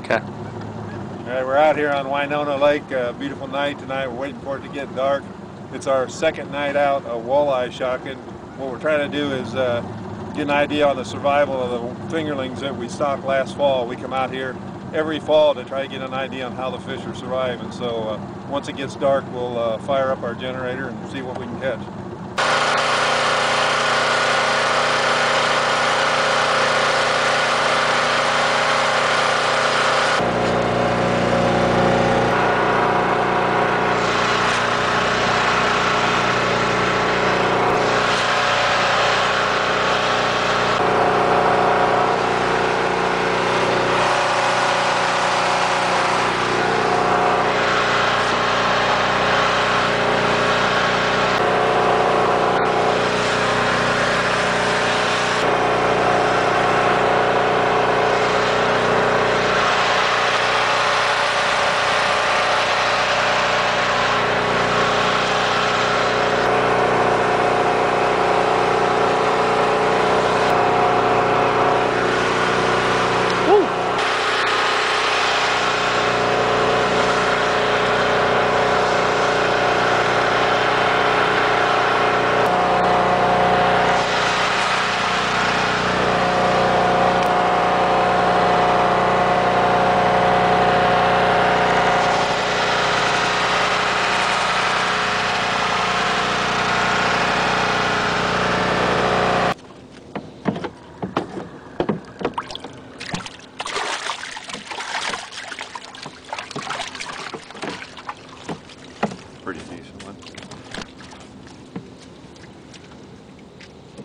Okay. All right, we're out here on Winona Lake. Uh, beautiful night tonight. We're waiting for it to get dark. It's our second night out of walleye shocking. What we're trying to do is uh, get an idea on the survival of the fingerlings that we stocked last fall. We come out here every fall to try to get an idea on how the fish are surviving. So uh, once it gets dark, we'll uh, fire up our generator and see what we can catch.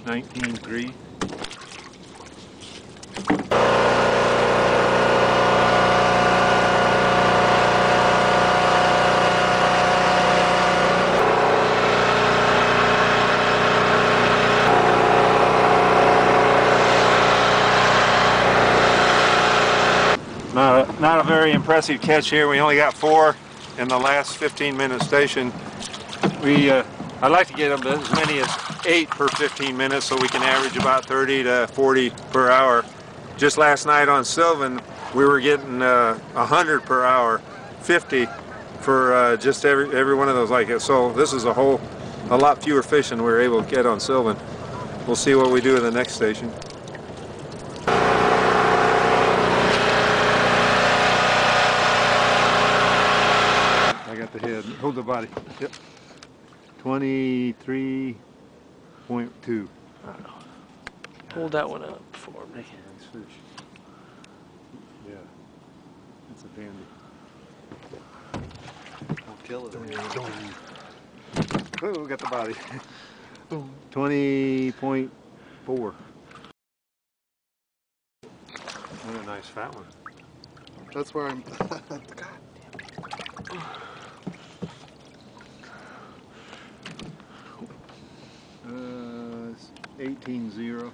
19.3. Not a, not a very impressive catch here. We only got four in the last 15 minute station. We, uh, I'd like to get them as many as eight per 15 minutes so we can average about 30 to 40 per hour. Just last night on Sylvan, we were getting uh, 100 per hour, 50 for uh, just every every one of those like it. So this is a whole, a lot fewer fish than we were able to get on Sylvan. We'll see what we do in the next station. I got the head. Hold the body. Yep. 23.2. Hold that one up for me. Nice fish. Yeah. That's a dandy. Don't kill it. Oh, we got the body. 20.4. What a nice fat one. That's where I'm. God. Uh, it's 18-0.